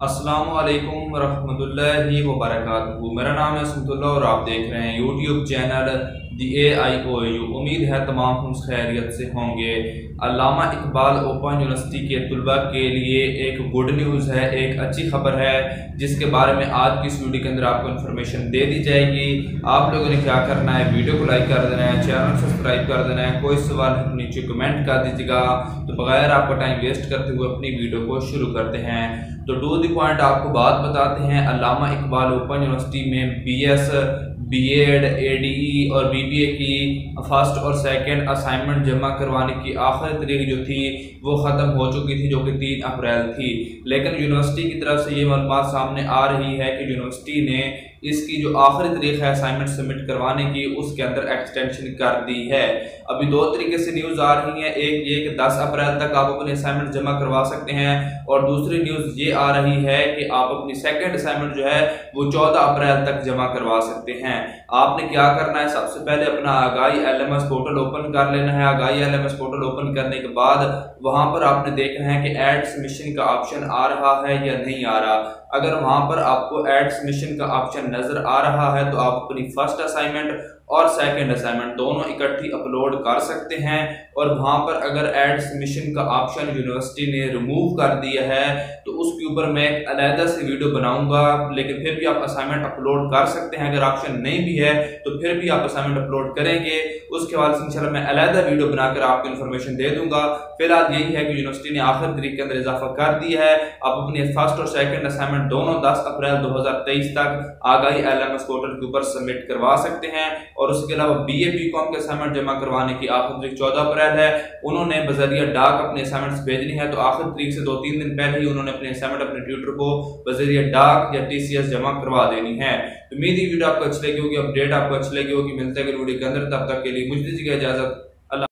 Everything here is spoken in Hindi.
अस्सलाम वालेकुम रहमतुल्लाहि व बरकातहू मेरा नाम है सुमतुल्ला और आप देख रहे हैं YouTube channel the A I O U उम्मीद है तमाम हम खैरियत से होंगे। अलामा इकबाल ओपन यूनिवर्सिटी के तलबा के लिए एक गुड न्यूज़ है, एक अच्छी खबर है, जिसके बारे में आज की इस वीडियो के अंदर आपको इन्फॉर्मेशन दे दी जाएगी। आप लोगों ने क्या करना है, वीडियो को लाइक कर देना है चैनल सब्सक्राइब कर देना है। कोई सवाल नीचे कमेंट कर दीजिएगा। तो बगैर आपका टाइम वेस्ट करते हुए अपनी वीडियो को शुरू करते हैं। तो टू दी पॉइंट आपको बात बताते हैं। अलामा इकबाल ओपन यूनिवर्सिटी में B S B Ed A D E और बी बी ए की फ़र्स्ट और सेकंड असाइनमेंट जमा करवाने की आखिरी तारीख जो थी, वो ख़त्म हो चुकी थी, जो कि तीन अप्रैल थी। लेकिन यूनिवर्सिटी की तरफ़ से ये मालूम सामने आ रही है कि यूनिवर्सिटी ने इसकी जो आखिरी तारीख है असाइनमेंट सबमिट करवाने की, उसके अंदर एक्सटेंशन कर दी है। अभी दो तरीके से न्यूज़ आ रही है। एक ये कि 10 अप्रैल तक आप अपनी असाइनमेंट जमा करवा सकते हैं और दूसरी न्यूज़ ये आ रही है कि आप अपनी सेकेंड असाइनमेंट जो है, वो 14 अप्रैल तक जमा करवा सकते हैं। आपने क्या करना है? सबसे पहले अपना आगाही एल पोर्टल ओपन कर लेना है। आगाही एल पोर्टल ओपन करने के बाद वहाँ पर आपने देखना है कि एड सबमिशन का ऑप्शन आ रहा है या नहीं आ रहा। अगर वहाँ पर आपको एड्स मिशन का ऑप्शन नज़र आ रहा है तो आप अपनी फ़र्स्ट असाइनमेंट और सेकंड असाइनमेंट दोनों इकट्ठी अपलोड कर सकते हैं। और वहाँ पर अगर एड्स मिशन का ऑप्शन यूनिवर्सिटी ने रिमूव कर दिया है उसके ऊपर मैं अलहदा से वीडियो बनाऊँगा, लेकिन फिर भी आप असाइनमेंट अपलोड कर सकते हैं। अगर ऑप्शन नहीं भी है तो फिर भी आप असाइनमेंट अपलोड करेंगे। उसके बाद इंशाल्लाह मैं अलहदा वीडियो बनाकर आपको इन्फॉर्मेशन दे दूँगा। फ़िलहाल यही है कि यूनिवर्सिटी ने आखिर तरीक के अंदर इजाफा कर दिया है। आप अपनी फ़र्स्ट और सेकेंड असाइनमेंट दोनों दस अप्रैल दो हज़ार तेईस तक आगाही एल एम एस पोर्टल के ऊपर सबमिट करवा सकते हैं। और उसके अलावा बी ए बी कॉम के असाइनमेंट जमा करवाने की आखिर तरीक चौदह अप्रैल है। उन्होंने बजरिया डाक अपने असाइनमेंट्स भेजनी है तो आखिर तरीक से दो तीन दिन पहले ही उन्होंने अपने असाइनमेंट अपने ट्यूटर को बजरिया डाक या टीसीएस जमा करवा देनी है। उम्मीद ही वीडियो आपको अच्छी लगी होगी अपडेट आपको अच्छी लगी होगी। मिलते हैं वीडियो के अंदर, तब तक के लिए मुझे दीजिएगा इजाज़त।